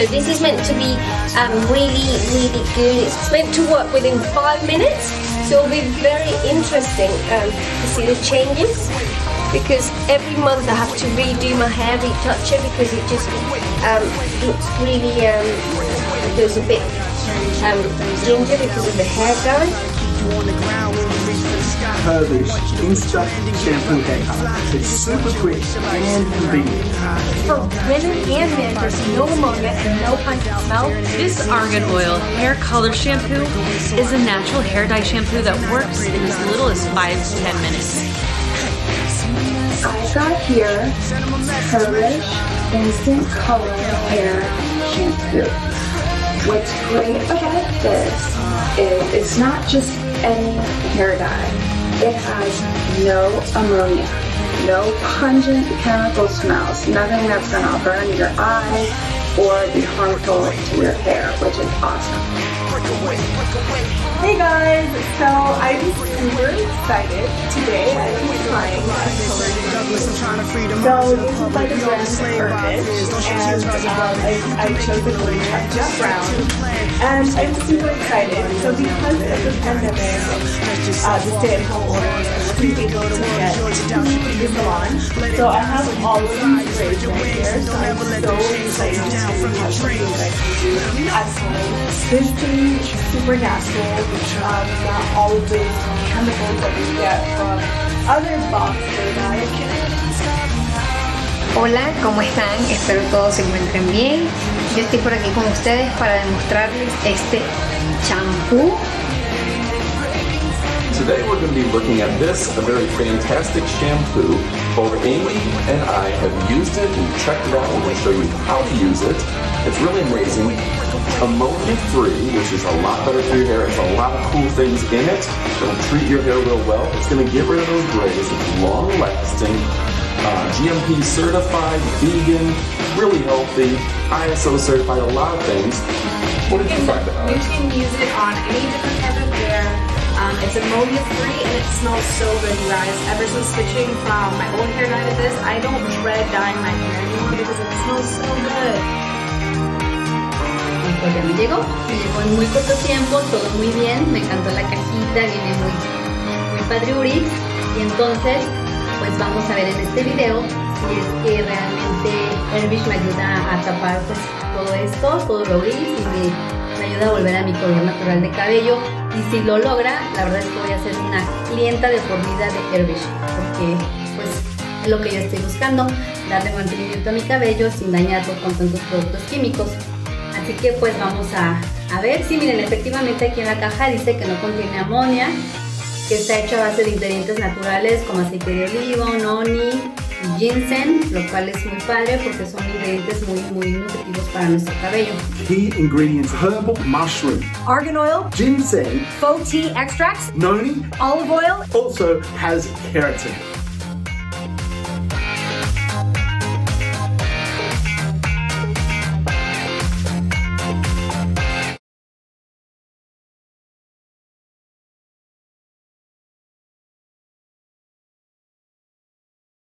So this is meant to be um, really, really good. It's meant to work within five minutes. So it'll be very interesting um, to see the changes because every month I have to redo my hair, retouch it because it just um, looks really, um, a bit um, ginger because of the hair dye. Herbishh Insta Shampoo Hair Color. It's super quick and convenient. For women and men, there's no ammonia and no pungent smell. This argan oil hair color shampoo is a natural hair dye shampoo that works in as little as 5 to 10 minutes. I got here Herbishh Instant Color Hair Shampoo. What's great about this is it's not just any hair dye. It has no ammonia, no pungent chemical smells, nothing that's gonna burn your eyes or be harmful to your hair, which is awesome. Hey guys, so I'm super excited. Today I'm trying a So this is by the brand Herbishh, and um, I, I chose the color jet brown. And I'm super excited. So because of the pandemic, uh, the stay-at-home order, we able to get the salon. So I have all of these sprays right here. So I'm so excited to have that I can do at home. This is super natural, um, not all of those chemicals that we get from other box Hola, ¿cómo están? Espero todos se encuentren bien. Yo estoy por aquí con ustedes para demostrarles este champú. Today we're going to be looking at this, a very fantastic shampoo. Both Amy and I have used it, we've checked it out, we're going to show you how to use it. It's really amazing. Ammonia free, which is a lot better for your hair. It's a lot of cool things in it. It'll treat your hair real well. It's going to get rid of those grays. It's long lasting uh, GMP certified, vegan, really healthy, ISO certified, a lot of things. What did you find out? You can use it on any different type of hair. Um, it's ammonia free and it smells so good, you guys. Ever since switching from my old hair dye to this, I don't dread dyeing my hair anymore because it smells so good. Pues ya me llegó, me llegó en muy corto tiempo, todo muy bien, me encantó la cajita, viene muy, muy padriuri. Y entonces pues vamos a ver en este video si es que realmente Herbish me ayuda a tapar pues todo esto, todo lo gris y me, me, ayuda a volver a mi color natural de cabello y si lo logra, la verdad es que voy a ser una clienta de por vida de Herbish porque pues es lo que yo estoy buscando, darle mantenimiento a mi cabello sin dañarlo con tantos productos químicos. Así que pues vamos a, a ver, sí miren efectivamente aquí en la caja dice que no contiene amonia, que está hecho a base de ingredientes naturales como aceite de oliva, noni ginseng, lo cual es muy padre porque son ingredientes muy, muy nutritivos para nuestro cabello. Key ingredients herbal mushroom, argan oil, ginseng, faux tea extracts, noni, olive oil, also has keratin.